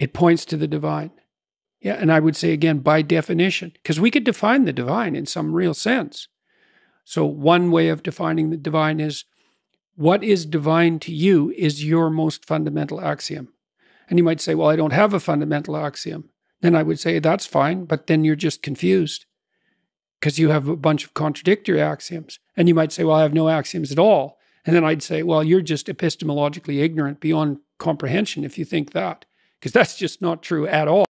it points to the divine. Yeah, and I would say again, by definition, because we could define the divine in some real sense. So, one way of defining the divine is what is divine to you is your most fundamental axiom. And you might say, well, I don't have a fundamental axiom. Then I would say, that's fine, but then you're just confused because you have a bunch of contradictory axioms. And you might say, well, I have no axioms at all. And then I'd say, well, you're just epistemologically ignorant beyond comprehension if you think that, because that's just not true at all.